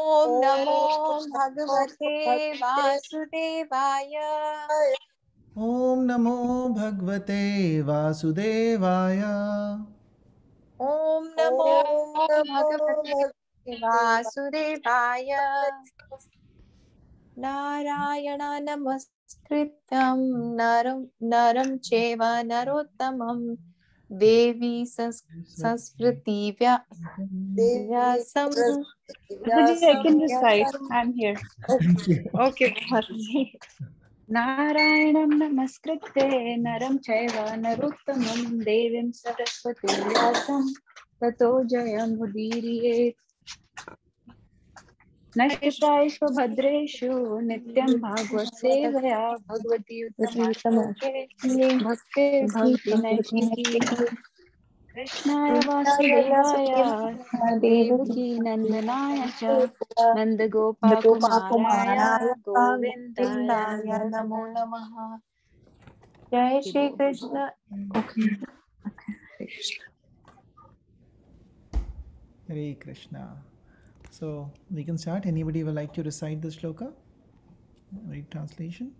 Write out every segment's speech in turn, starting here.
ॐ नमो भगवते वासुदेवाय। ॐ नमो भगवते वासुदेवाय। ॐ नमो भगवते वासुदेवाय। नारायण नमस्कृत्यं नरं नरं चैव नरोत्तमं देवी संस्कृति व्या व्यासम ओके नारायणं नमस्कृत्य नरं चैव नरोत्तमं देवीं सरस्वती व्यासं ततो जयमुदीरयेत् भद्रेषु नित्यं भागवत सेवया भगवती भक्ते कृष्णाय वासुदेवाय देवकी च नन्दगोपाकुमाराय गोविन्दाय नमो नमः जय Shri Krishna Hare Krishna. So we can start. Anybody would like to recite the shloka? Read translation.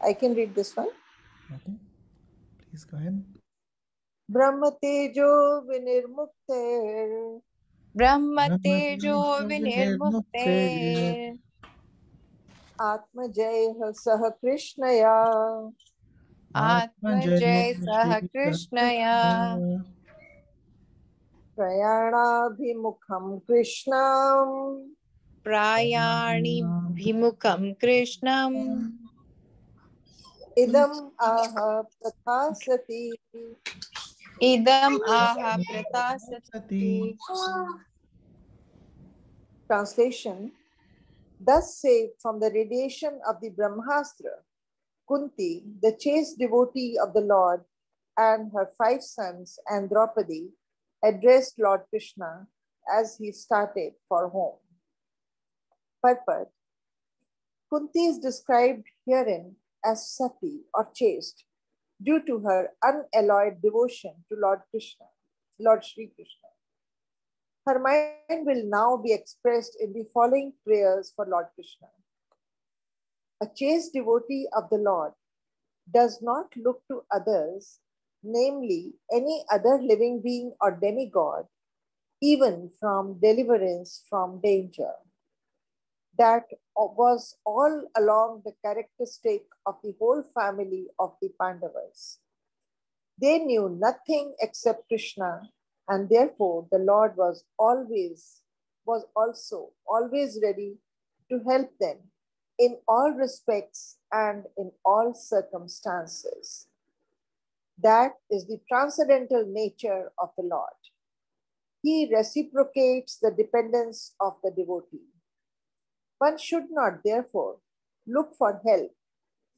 I can read this one. Okay. Please go ahead. ब्रह्म तेजो विनिर्मुक्ते ब्रह्म तेजो विनिर्मुक्ते आत्मजय सह कृष्णया आत्मजय सह कृष्णया प्रयाणाभिमुखं कृष्णम् प्रायाणिभिमुखं कृष्णम् इदम् आह तथा सती इदम् आह प्रतासति Translation Thus saved from the radiation of the Brahmastra, Kunti, the chaste devotee of the Lord, and her five sons and Draupadi addressed Lord Krishna as he started for home. Purport Kunti is described herein as sati or chaste due to her unalloyed devotion to Lord Krishna, Lord Sri Krishna. Her mind will now be expressed in the following prayers for Lord Krishna. A chaste devotee of the Lord does not look to others, namely any other living being or demigod, even from deliverance from danger. That was all along the characteristic of the whole family of the Pandavas. They knew nothing except Krishna, and therefore the Lord was always, was also always ready to help them in all respects and in all circumstances. That is the transcendental nature of the Lord. He reciprocates the dependence of the devotee. One should not, therefore, look for help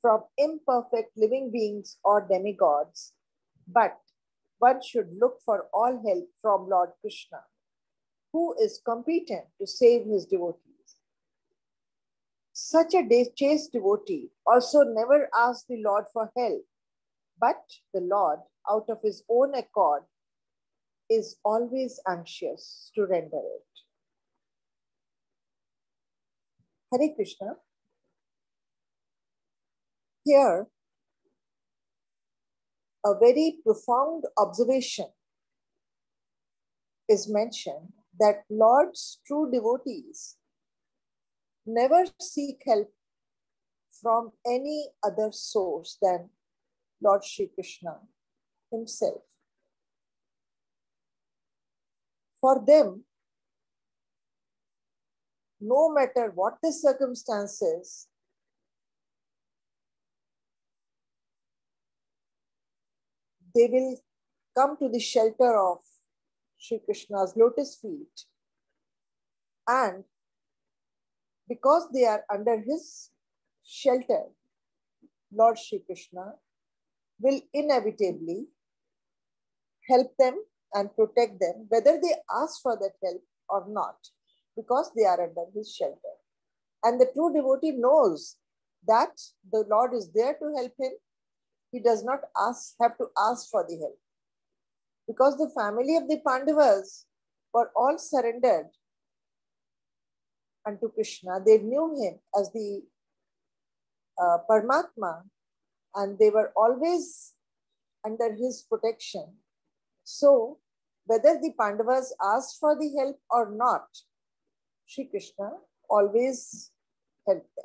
from imperfect living beings or demigods, but one should look for all help from Lord Krishna, who is competent to save his devotees. Such a chaste devotee also never asks the Lord for help, but the Lord, out of his own accord, is always anxious to render it. Hare Krishna. Here, a very profound observation is mentioned that Lord's true devotees never seek help from any other source than Lord Sri Krishna himself. For them, no matter what the circumstances, they will come to the shelter of Sri Krishna's lotus feet. And because they are under his shelter, Lord Sri Krishna will inevitably help them and protect them, whether they ask for that help or not, because they are under his shelter. And the true devotee knows that the Lord is there to help him. He does not ask, have to ask for the help. Because the family of the Pandavas were all surrendered unto Krishna. They knew him as the uh, Paramatma and they were always under his protection. So, whether the Pandavas asked for the help or not, Sri Krishna always helped them.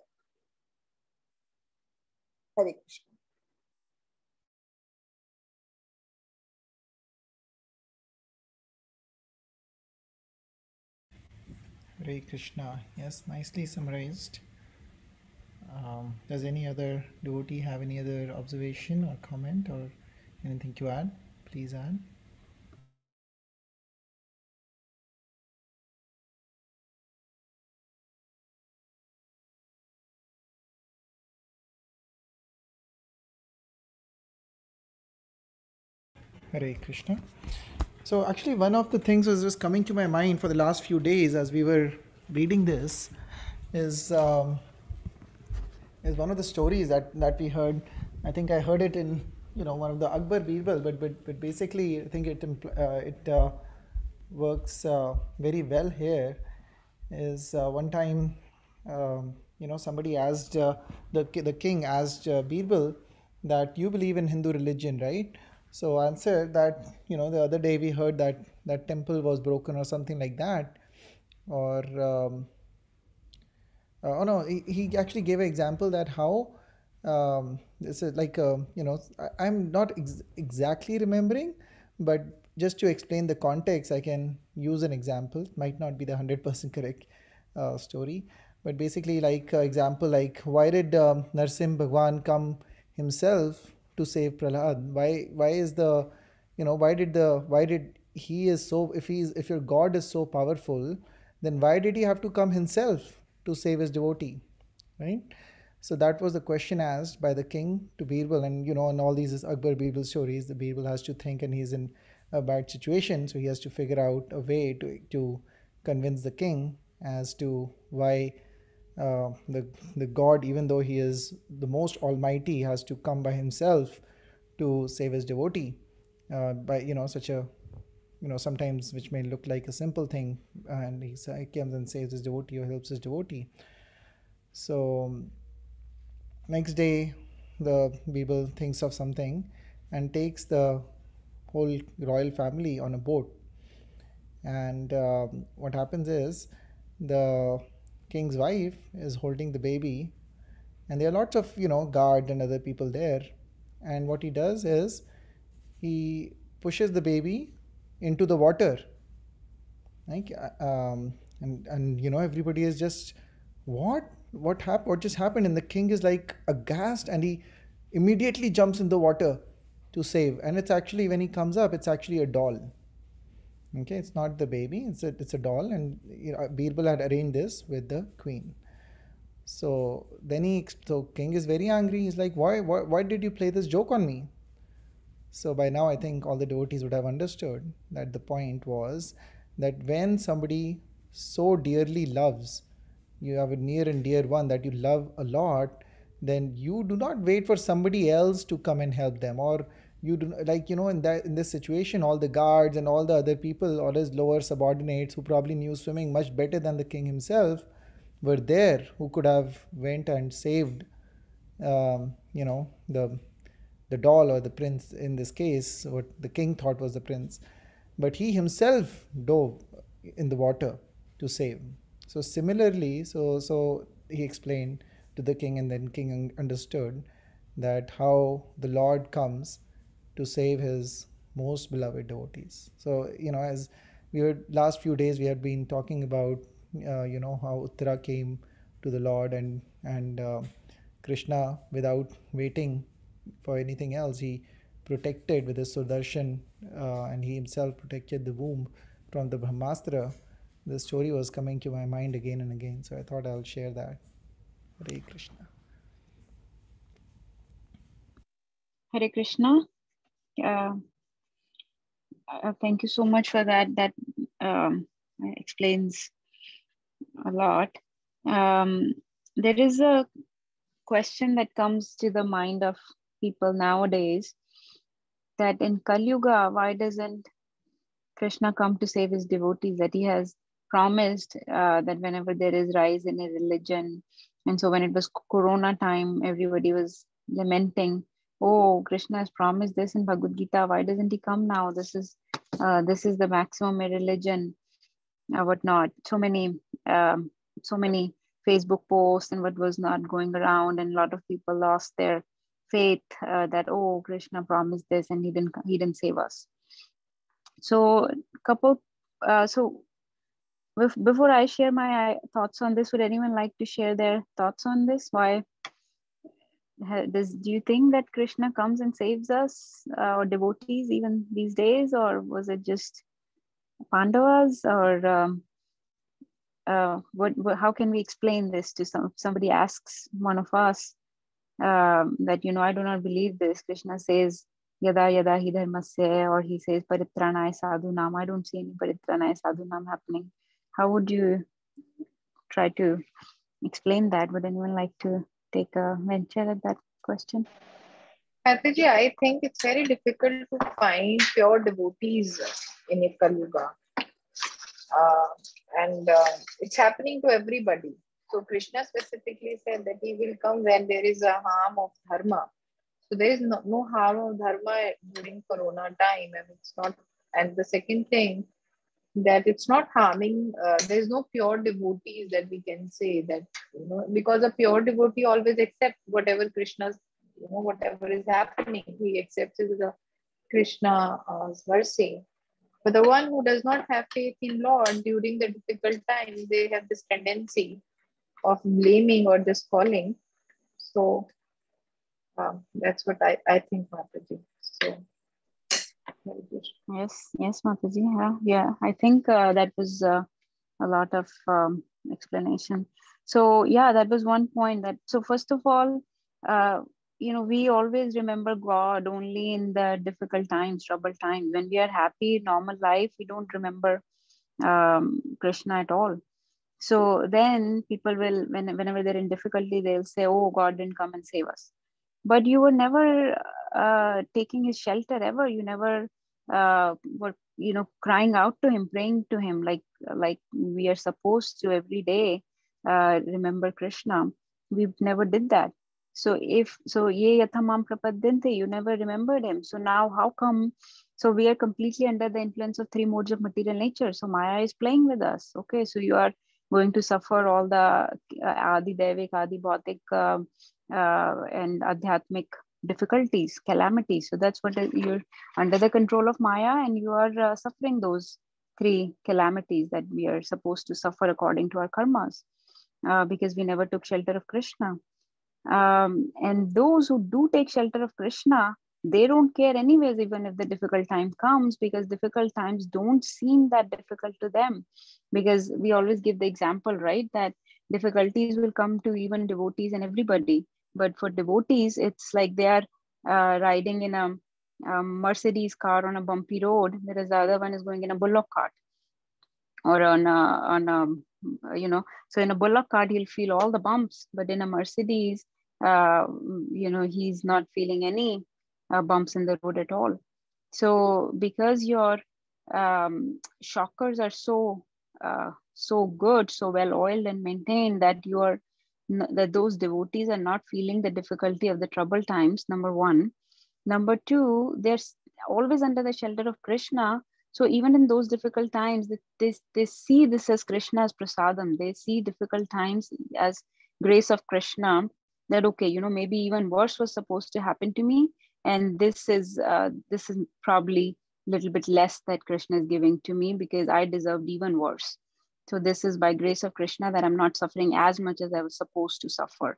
Hare Krishna. Hare Krishna. Yes, nicely summarized. Um, does any other devotee have any other observation or comment or anything to add? Please add. Hare Krishna. So actually, one of the things was just coming to my mind for the last few days as we were reading this is um, is one of the stories that that we heard. I think I heard it in you know one of the Akbar Birbal, but but but basically I think it uh, it uh, works uh, very well here. Is uh, one time um, you know somebody asked uh, the the king asked uh, Birbal that you believe in Hindu religion, right? So answer that you know the other day we heard that that temple was broken or something like that, or um, oh no, he, he actually gave an example that how um, this is like uh, you know I, I'm not ex- exactly remembering, but just to explain the context, I can use an example. It might not be the hundred percent correct uh, story, but basically like uh, example like why did um, Narsim Bhagwan come himself to save Prahlad? Why why is the you know why did the why did he is so if he's if your God is so powerful, then why did he have to come himself to save his devotee? Right? So that was the question asked by the king to Birbal, and you know, in all these Akbar Birbal stories, the Birbal has to think, and he's in a bad situation, so he has to figure out a way to to convince the king as to why uh, the the god, even though he is the most almighty, has to come by himself to save his devotee uh, by you know such a you know sometimes which may look like a simple thing, and he comes and saves his devotee or helps his devotee. So next day, the Birbal thinks of something and takes the whole royal family on a boat. And um, what happens is the king's wife is holding the baby, and there are lots of you know guard and other people there. And what he does is he pushes the baby into the water. Like uh, um, and and you know everybody is just what what happened what just happened? And the king is like aghast and he immediately jumps in the water to save. And it's actually when he comes up it's actually a doll. Okay it's not the baby it's a it's a doll. And you know Birbal had arranged this with the queen. So then he so king is very angry. He's like why why, why did you play this joke on me so by now, I think all the devotees would have understood that the point was that when somebody so dearly loves, you have a near and dear one that you love a lot, then you do not wait for somebody else to come and help them, or you do like you know in that in this situation, all the guards and all the other people, or his lower subordinates who probably knew swimming much better than the king himself, were there who could have went and saved, um, you know the the doll or the prince in this case, what the king thought was the prince, but he himself dove in the water to save. So similarly, so so he explained to the king, and then king understood that how the Lord comes to save his most beloved devotees. So you know, as we were last few days, we had been talking about uh, you know how Uttara came to the Lord and and uh, Krishna without waiting for anything else. He protected with his Sudarshan uh, and he himself protected the womb from the Brahmastra. The story was coming to my mind again and again, so I thought I'll share that. Hare Krishna. Hare Krishna. Uh, uh, thank you so much for that. That um, explains a lot. Um, there is a question that comes to the mind of people nowadays that in Kali Yuga, why doesn't Krishna come to save his devotees, that he has promised uh, that whenever there is rise in a religion, and so when it was Corona time, everybody was lamenting, "Oh, Krishna has promised this in Bhagavad Gita. Why doesn't he come now? This is uh, this is the maximum religion, uh, whatnot." So many, um, so many Facebook posts and what was not going around, and a lot of people lost their faith uh, that oh, Krishna promised this and he didn't he didn't save us. So, couple, uh, so before I share my thoughts on this, would anyone like to share their thoughts on this? Why does do you think that Krishna comes and saves us uh, or devotees even these days, or was it just Pandavas, or um, uh, what, what? How can we explain this to some? Somebody asks one of us um, that you know I do not believe this. Krishna says yada yada hi dharmasya, or he says paritranaya sadhu nam. I don't see any paritranaya sadhu nam happening how would you try to explain that? Would anyone like to take a venture at that question? Mataji, I think it's very difficult to find pure devotees in a Kali Yuga. Uh, and uh, it's happening to everybody. So Krishna specifically said that he will come when there is a harm of dharma. So there is no, no harm of dharma during Corona time, and it's not. And the second thing, that it's not harming uh, there's no pure devotees that we can say that you know because a pure devotee always accepts whatever krishna's you know whatever is happening he accepts it as a krishna's uh, mercy but the one who does not have faith in lord during the difficult times they have this tendency of blaming or just calling so um, that's what i i think Mataji. so Yes, yes, Mataji. Yeah, yeah. I think uh, that was uh, a lot of um, explanation. So yeah, that was one point. That so first of all, uh, you know, we always remember God only in the difficult times, troubled times. When we are happy, normal life, we don't remember um, Krishna at all. So then people will, when, whenever they're in difficulty, they'll say, "Oh, God didn't come and save us." But you were never uh, taking his shelter ever. You never uh, were you know crying out to him praying to him like like we are supposed to every day uh, remember krishna. We never did that. So if so ye you never remembered him. So now how come so we are completely under the influence of three modes of material nature. So maya is playing with us. Okay so you are going to suffer all the uh, adi devik adi bhautik uh, uh, and adhyatmic difficulties, calamities. So that's what you're under the control of Maya and you are suffering those three calamities that we are supposed to suffer according to our karmas uh, because we never took shelter of Krishna. Um, and those who do take shelter of Krishna, they don't care anyways, even if the difficult time comes, because difficult times don't seem that difficult to them. Because we always give the example, right? That difficulties will come to even devotees and everybody but for devotees it's like they are uh, riding in a, a, mercedes car on a bumpy road whereas the other one is going in a bullock cart or on a, on a you know so in a bullock cart he'll feel all the bumps but in a mercedes uh, you know he's not feeling any uh, bumps in the road at all. So because your um, shockers are so uh, so good so well oiled and maintained that you are that those devotees are not feeling the difficulty of the troubled times number one. Number two they're always under the shelter of krishna. So even in those difficult times they, they see this as Krishna's prasadam. They see difficult times as grace of krishna that okay you know maybe even worse was supposed to happen to me and this is uh, this is probably a little bit less that krishna is giving to me because i deserved even worse so this is by grace of Krishna that I'm not suffering as much as I was supposed to suffer.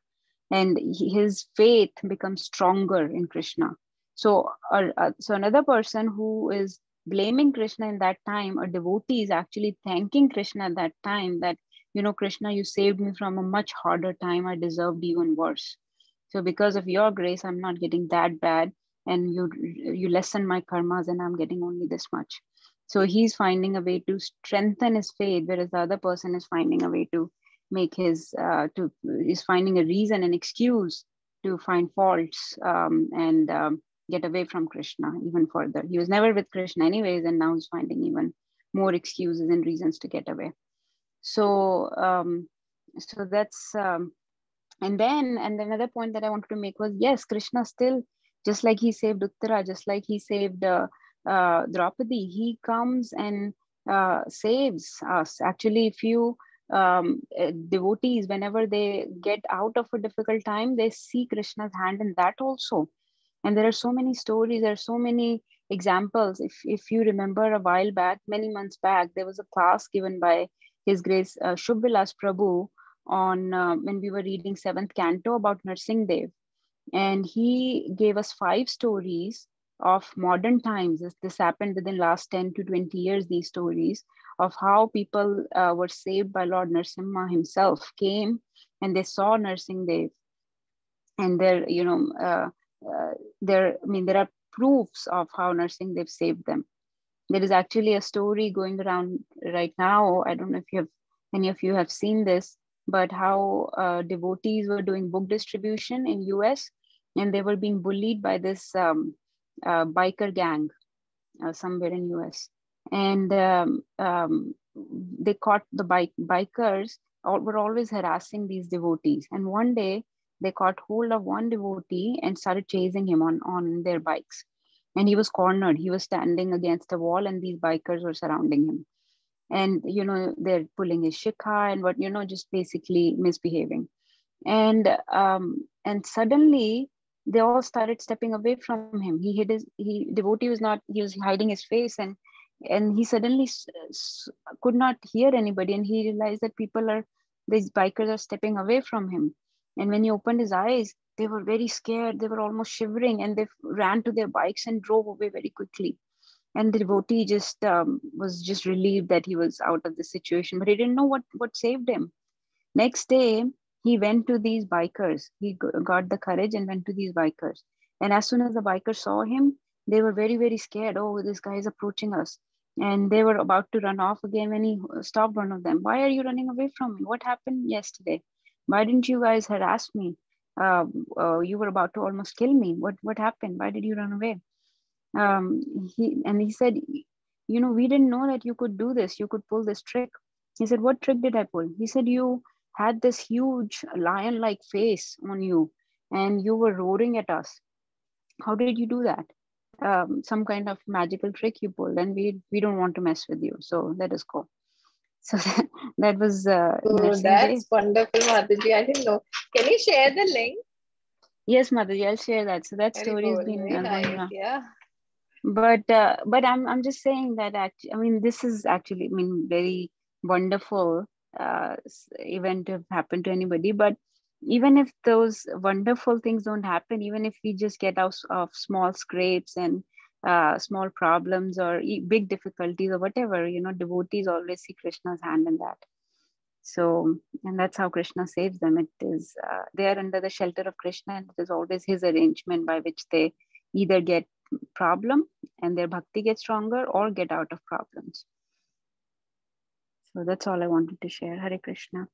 And his faith becomes stronger in Krishna. So, uh, uh, so another person who is blaming Krishna in that time, a devotee is actually thanking Krishna at that time that, you know, Krishna, you saved me from a much harder time. I deserved even worse. So because of your grace, I'm not getting that bad. And you you lessen my karmas and I'm getting only this much. So he's finding a way to strengthen his faith, whereas the other person is finding a way to make his uh, to is finding a reason, an excuse to find faults um, and um, get away from Krishna even further. He was never with Krishna anyways, and now he's finding even more excuses and reasons to get away. So, um, so that's um, and then and another point that I wanted to make was yes, Krishna still just like he saved Uttara, just like he saved uh, uh, Draupadi, he comes and uh, saves us. Actually, if you um, uh, devotees, whenever they get out of a difficult time, they see Krishna's hand in that also. And there are so many stories, there are so many examples. If, if you remember a while back, many months back, there was a class given by His Grace uh, Shubh Prabhu on uh, when we were reading seventh canto about Narsingh Dev. And he gave us five stories of modern times. This, this happened within last 10 to 20 years, these stories of how people uh, were saved by Lord Narasimha himself came and they saw Narsingh Dev. And there, you know, uh, uh, there, I mean, there are proofs of how Narsingh Dev saved them. There is actually a story going around right now. I don't know if you have, any of you have seen this, but how uh, devotees were doing book distribution in US and they were being bullied by this um, uh, biker gang uh, somewhere in US. And um, um, they caught the bike bikers all, were always harassing these devotees. And one day they caught hold of one devotee and started chasing him on, on their bikes. And he was cornered. He was standing against a wall and these bikers were surrounding him. And, you know, they're pulling his shikha and what, you know, just basically misbehaving. And, um, and suddenly they all started stepping away from him. He hid his, he, devotee was not, he was hiding his face and, and he suddenly could not hear anybody. And he realized that people are, these bikers are stepping away from him. And when he opened his eyes, they were very scared. They were almost shivering and they ran to their bikes and drove away very quickly. And the devotee just um, was just relieved that he was out of the situation, but he didn't know what, what saved him. Next day, he went to these bikers. He got the courage and went to these bikers. And as soon as the bikers saw him, they were very, very scared. Oh, this guy is approaching us. And they were about to run off again when he stopped one of them. Why are you running away from me? What happened yesterday? Why didn't you guys harass me? Uh, uh, you were about to almost kill me. What what happened? Why did you run away? Um, he and he said, you know, we didn't know that you could do this. You could pull this trick. He said, what trick did I pull? He said, you had this huge lion like face on you and you were roaring at us. How did you do that? Um, some kind of magical trick you pulled, and we we don't want to mess with you. So let us go. So that, that was. Uh, oh, that's wonderful, Mataji. I didn't know. Can you share the link? Yes, Mataji, I'll share that. So that Very story has been uh, nice. yeah. But uh, but I'm I'm just saying that actually, I mean, this is actually I mean very wonderful uh, event have happened to anybody but even if those wonderful things don't happen even if we just get out of small scrapes and uh, small problems or big difficulties or whatever you know devotees always see krishna's hand in that. So and that's how krishna saves them. It is uh, they are under the shelter of krishna and it is always his arrangement by which they either get problem and their bhakti gets stronger or get out of problems so that's all I wanted to share. Hare Krishna.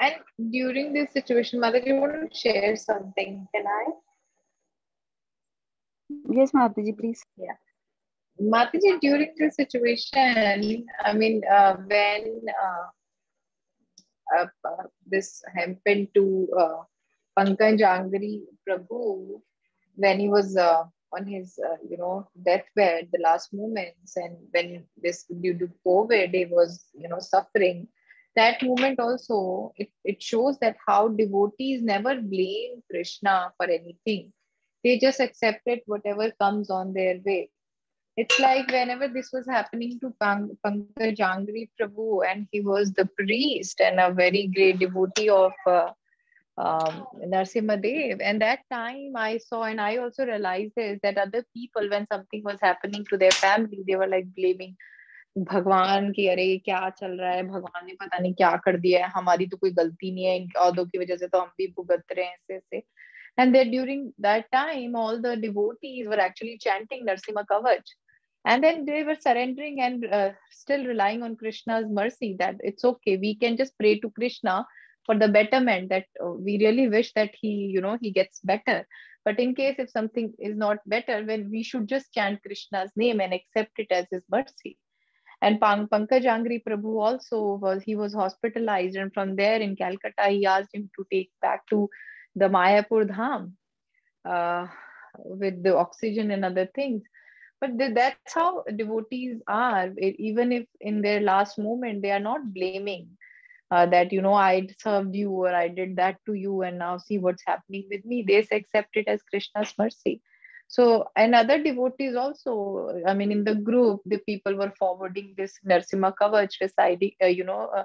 And during this situation, Mother, you want to share something? Can I? Yes, Mataji, please. Yeah. Mataji, during this situation, I mean, uh, when uh, uh, uh this happened to uh, Pankajanghri Prabhu, when he was uh, on his uh, you know deathbed the last moments and when this due to covid he was you know suffering. That moment also it, it shows that how devotees never blame krishna for anything. They just accepted whatever comes on their way. It's like whenever this was happening to Pang- Pankaj Angri Prabhu, and he was the priest and a very great devotee of uh, um, Dev. And that time I saw, and I also realized this that other people, when something was happening to their family, they were like blaming भगवान की अरे क्या चल रहा है भगवान ने पता नहीं क्या कर दिया है हमारी तो कोई गलती नहीं है औदों की वजह से तो हम भी भुगत रहे हैं ऐसे ऐसे and that during that time all the devotees were actually chanting Narsimha Kavach and then they were surrendering and uh, still relying on Krishna's mercy that it's okay we can just pray to Krishna for the betterment that uh, we really wish that he you know he gets better but in case if something is not better then we should just chant krishna's name and accept it as his mercy and Pang- Pankajanghri Prabhu also was he was hospitalized, and from there in Calcutta, he asked him to take back to the Mayapur Dham uh, with the oxygen and other things. But th- that's how devotees are. E- even if in their last moment they are not blaming uh, that you know I served you or I did that to you, and now see what's happening with me. They accept it as Krishna's mercy. So, and other devotees also, I mean, in the group, the people were forwarding this Narsimha Kavach, reciting, uh, you know, uh,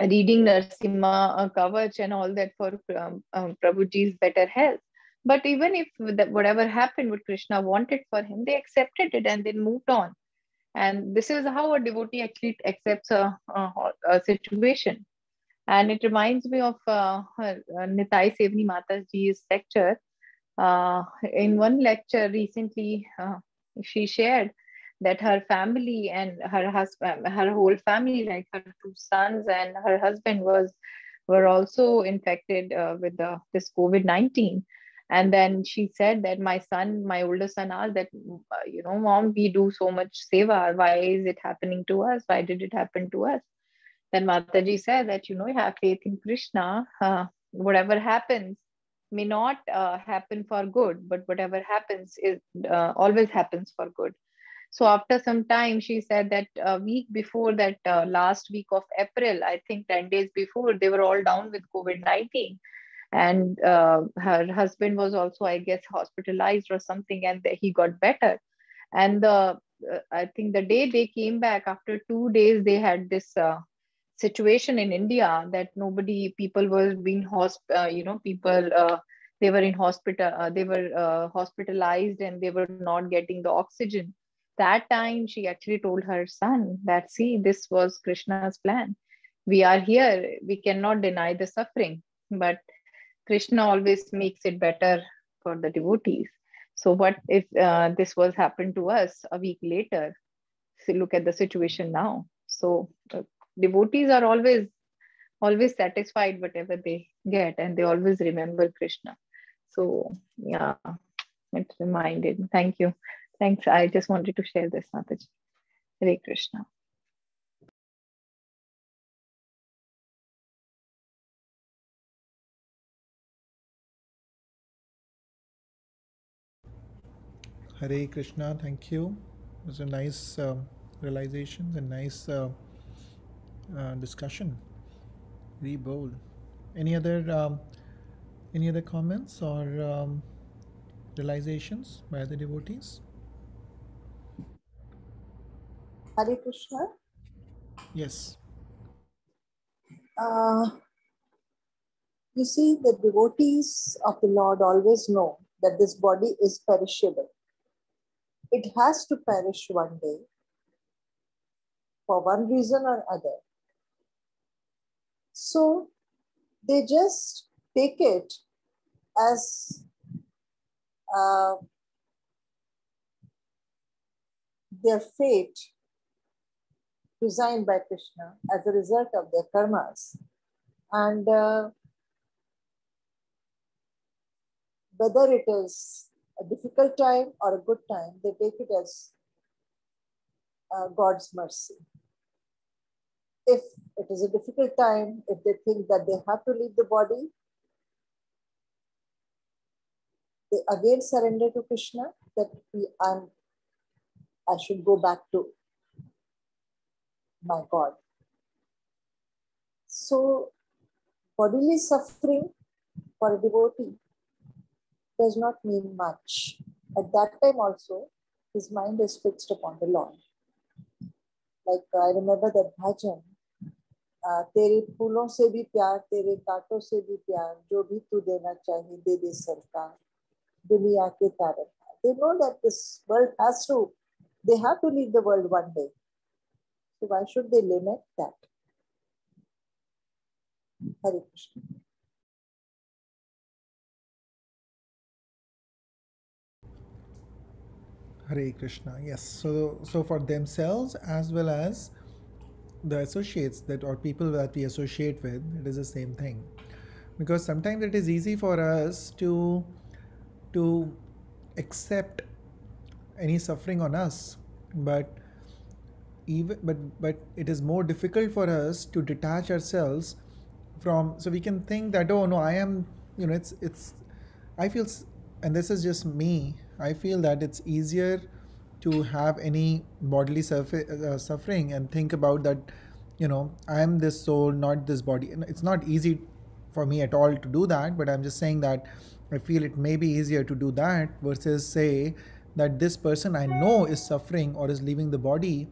reading Narsimha uh, Kavach and all that for um, um, Prabhuji's better health. But even if whatever happened, what Krishna wanted for him, they accepted it and then moved on. And this is how a devotee actually accepts a, a, a situation. And it reminds me of uh, uh, Nitai Sevini Mataji's lecture uh, in one lecture recently, uh, she shared that her family and her husband, her whole family, like her two sons and her husband, was were also infected uh, with the, this COVID nineteen. And then she said that my son, my older son, asked that, uh, you know, mom, we do so much seva. Why is it happening to us? Why did it happen to us? Then Mataji said that, you know, you have faith in Krishna. Uh, whatever happens, may not uh, happen for good, but whatever happens is uh, always happens for good. So after some time, she said that a week before that uh, last week of April, I think 10 days before, they were all down with COVID-19. And uh, her husband was also, I guess, hospitalized or something, and he got better. And the uh, I think the day they came back after two days, they had this uh, situation in India that nobody, people were being hosp, uh, you know, people, uh, they were in hospital, uh, they were hospitalized and they were not getting the oxygen. That time she actually told her son that, see, this was Krishna's plan. We are here, we cannot deny the suffering, but Krishna always makes it better for the devotees. So what if uh, this was happened to us a week later? So look at the situation now. So uh, devotees are always always satisfied whatever they get and they always remember krishna so yeah it reminded thank you thanks i just wanted to share this mataji hare krishna Hare Krishna, thank you. It was a nice um, realization and nice uh, uh, discussion. Very bold. Any other um, any other comments or um, realizations by the devotees? Hare Krishna. Yes. Uh, you see, the devotees of the Lord always know that this body is perishable. It has to perish one day for one reason or other. So they just take it as uh, their fate designed by Krishna as a result of their karmas. And uh, whether it is a difficult time or a good time, they take it as uh, God's mercy. If it is a difficult time, if they think that they have to leave the body, they again surrender to Krishna that we, I'm, I should go back to my God. So, bodily suffering for a devotee does not mean much. At that time, also, his mind is fixed upon the Lord. Like I remember that bhajan, uh, तेरे फूलों से भी प्यार तेरे कांटों से भी प्यार जो भी तू देना चाहिए दे दे सरकार दुनिया के Tarak they know that this world has to they have to leave the world one day so why should they limit that Hare Krishna. Hare Krishna. Yes. So so for themselves as well as the associates that or people that we associate with, it is the same thing. Because sometimes it is easy for us to to accept any suffering on us, but even but but it is more difficult for us to detach ourselves from so we can think that oh no i am you know it's it's i feel and this is just me i feel that it's easier to have any bodily suffer- uh, suffering and think about that you know i am this soul not this body. And it's not easy for me at all to do that but i'm just saying that i feel it may be easier to do that versus say that this person i know is suffering or is leaving the body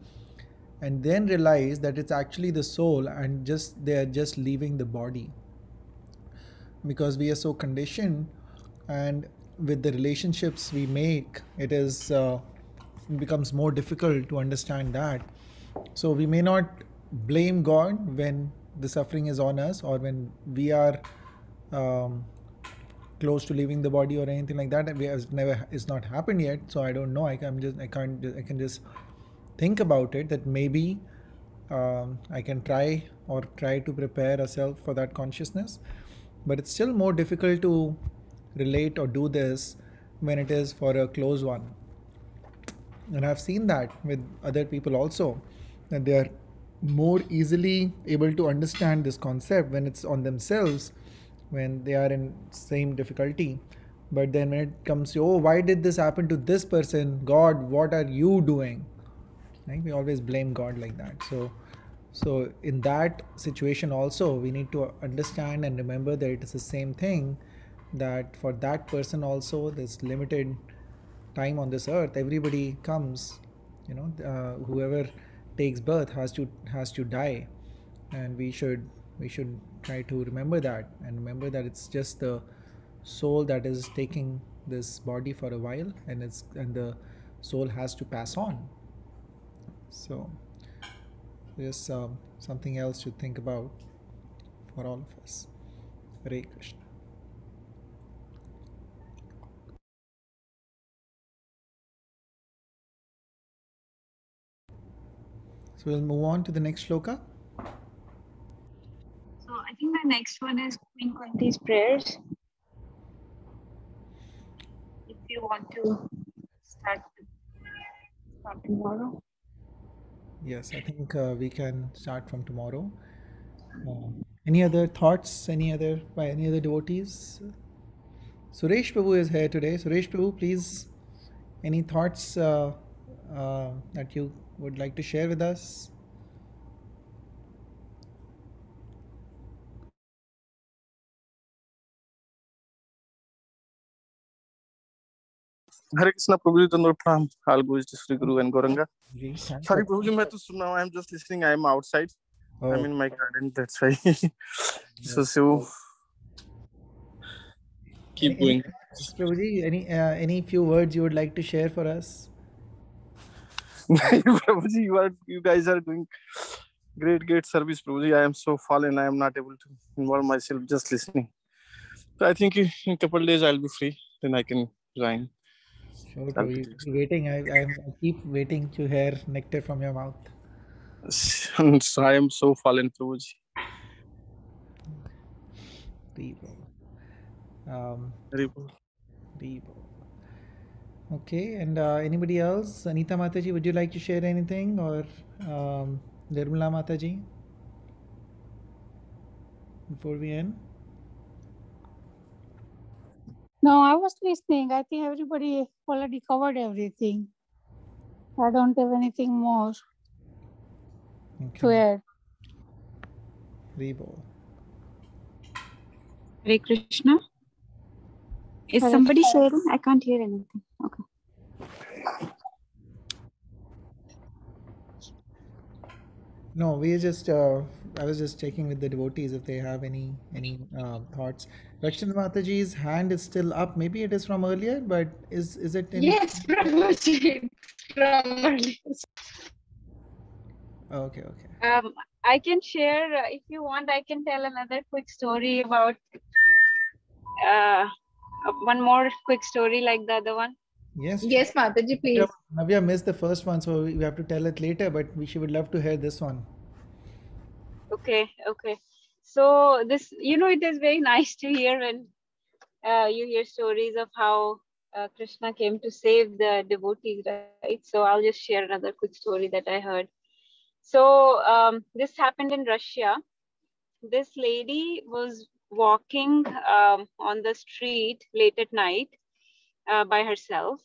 and then realize that it's actually the soul and just they are just leaving the body. Because we are so conditioned and with the relationships we make it is uh, it becomes more difficult to understand that. So we may not blame god when the suffering is on us or when we are um, close to leaving the body or anything like that. Has never it's not happened yet. So i don't know. I can just i can't i can just think about it that maybe um, I can try or try to prepare ourselves for that consciousness. But it's still more difficult to relate or do this when it is for a close one. And I've seen that with other people also, that they are more easily able to understand this concept when it's on themselves, when they are in same difficulty. But then when it comes to, oh, why did this happen to this person? God, what are you doing? right we always blame god like that so so in that situation also we need to understand and remember that it is the same thing that for that person also this limited time on this earth everybody comes you know uh, whoever takes birth has to has to die and we should we should try to remember that and remember that it's just the soul that is taking this body for a while and it's and the soul has to pass on so, just um, something else to think about for all of us. Hare Krishna. So, we'll move on to the next shloka. So I think the next one is Queen Kunti's prayers. If you want to start, start tomorrow. Yes, I think uh, we can start from tomorrow. Um, any other thoughts? Any other by any other devotees? Suresh Prabhu is here today. Suresh Prabhu, please, any thoughts uh, uh, that you would like to share with us? Hare Krishna, Prabhuji Chandra Pram, Alguj, Sri Guru and Gauranga. Sorry, Prabhuji, I am just listening. I am outside. I'm in my garden, that's why. So, so. Keep going. Prabhuji, any, uh, any few words you would like to share for us Prabhuji, you are you guys are doing great, great service, Prabhuji. I am so fallen, I am not able to involve myself just listening. So I think in a couple days I'll be free, then I can join. Sure, waiting. I, I, keep waiting to hear nectar from your mouth. So I am so fallen, Prabhuji. Um, Deep. Okay, and uh, anybody else? Anita Mataji, would you like to share anything, or um, Nirmala Mataji? Before we end. No, I was listening. I think everybody already covered everything. I don't have anything more to Okay. add. Rebo. Hare Krishna. Is Hare somebody Krishna. sharing? I can't hear anything. No, we are just. Uh, I was just checking with the devotees if they have any any uh, thoughts. Lakshmi Mataji's hand is still up. Maybe it is from earlier, but is is it? Any... Yes, Prabhuji. From earlier. Okay, okay. Um, I can share uh, if you want. I can tell another quick story about uh, one more quick story like the other one. Yes. Yes, Mataji, please. Navya, Navya missed the first one, so we have to tell it later. But we she would love to hear this one. Okay, okay. So this, you know, it is very nice to hear when uh, you hear stories of how uh, Krishna came to save the devotees, right? So I'll just share another quick story that I heard. So um, this happened in Russia. This lady was walking um, on the street late at night uh, by herself,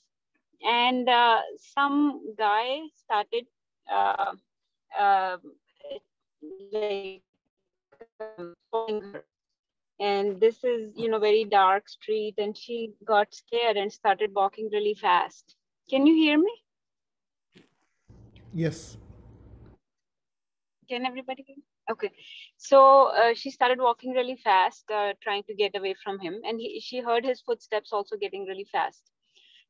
and uh, some guy started uh, uh, like um, following her and this is you know very dark street and she got scared and started walking really fast can you hear me Yes. can everybody hear me? Okay. So uh, she started walking really fast uh, trying to get away from him. And he, she heard his footsteps also getting really fast.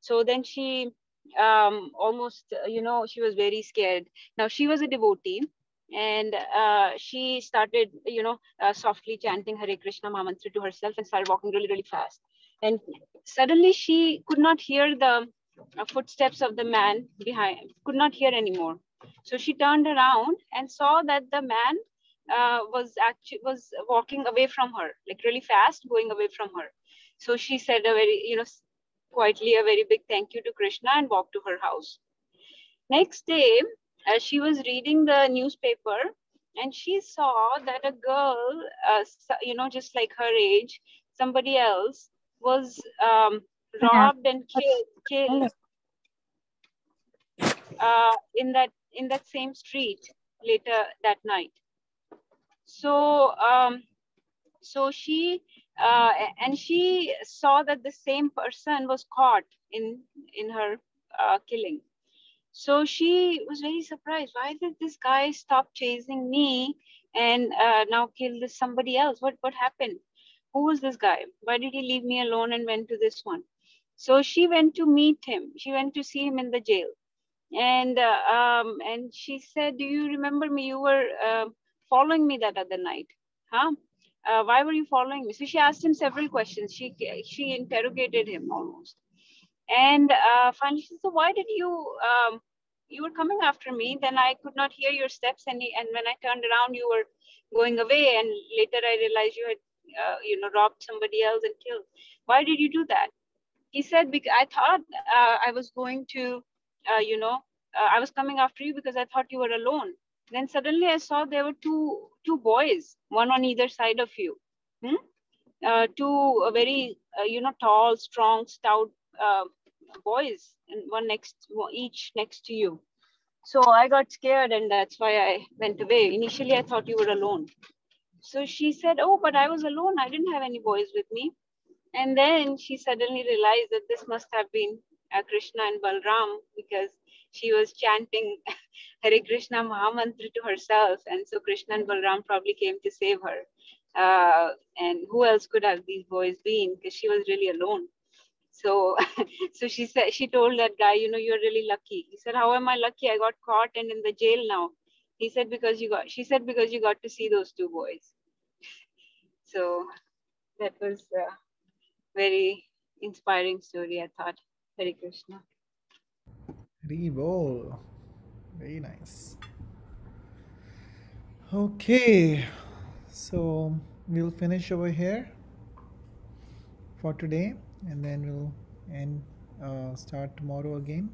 So then she um, almost uh, you know she was very scared. Now she was a devotee. And uh, she started you know uh, softly chanting hare krishna mahamantra to herself and started walking really really fast. And suddenly she could not hear the uh, footsteps of the man behind could not hear anymore. So she turned around and saw that the man uh, was actually was walking away from her like really fast going away from her. So she said a very you know quietly a very big thank you to krishna and walked to her house. Next day as she was reading the newspaper and she saw that a girl uh, you know just like her age somebody else was um, robbed and killed, killed uh, in that in that same street later that night so um, so she uh, and she saw that the same person was caught in in her uh, killing. So she was very surprised. Why did this guy stop chasing me and uh, now kill this somebody else? What what happened? Who was this guy? Why did he leave me alone and went to this one? So she went to meet him. She went to see him in the jail. And uh, um, and she said do you remember me? You were uh, following me that other night huh? Uh, why were you following me? So she asked him several questions. She she interrogated him almost. And uh, finally she said so why did you um, you were coming after me? Then i could not hear your steps and, and when i turned around you were going away and later i realized you had uh, you know robbed somebody else and killed. Why did you do that? He said because i thought uh, i was going to uh, you know uh, i was coming after you because i thought you were alone then suddenly i saw there were two two boys one on either side of you. Hmm? uh, two uh, very uh, you know tall strong stout uh, boys and one next each next to you. So i got scared and that's why i went away. Initially i thought you were alone. So she said oh but i was alone. I didn't have any boys with me. And then she suddenly realized that this must have been uh, krishna and balram because she was chanting hare krishna mahamantra to herself. And so krishna and balram probably came to save her. Uh, and who else could have these boys been? Because she was really alone. So so she said she told that guy you know you're really lucky. He said how am i lucky? I got caught and in the jail now. He said because you got she said because you got to see those two boys. So that was a very inspiring story i thought. Hare krishna Bol. Very nice. Okay, so we'll finish over here for today and then we'll end uh, start tomorrow again.